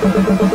Gracias.